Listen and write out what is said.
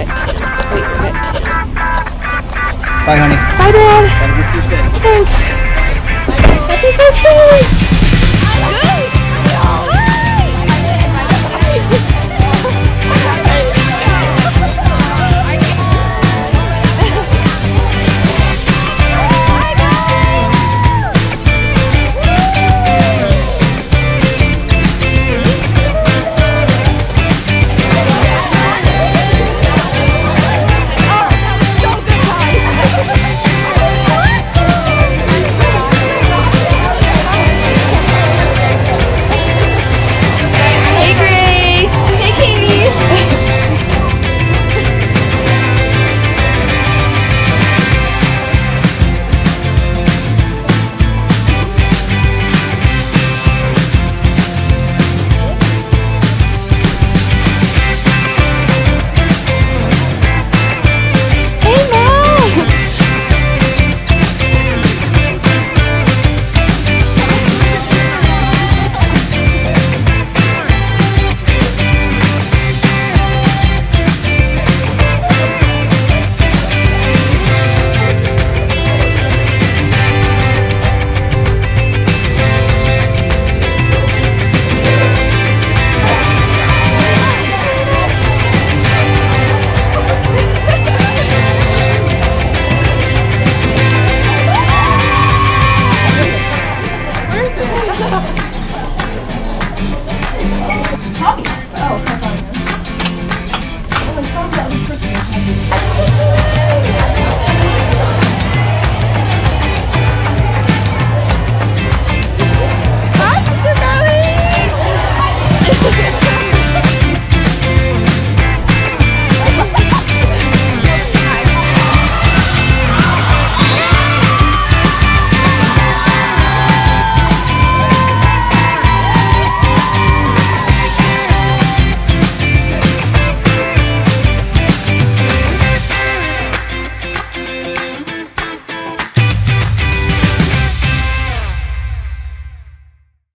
Wait. Bye, honey. Bye, Dad. Have a good Tuesday. Thanks. Hobby. Oh,